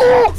Yeah!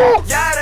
Yeah.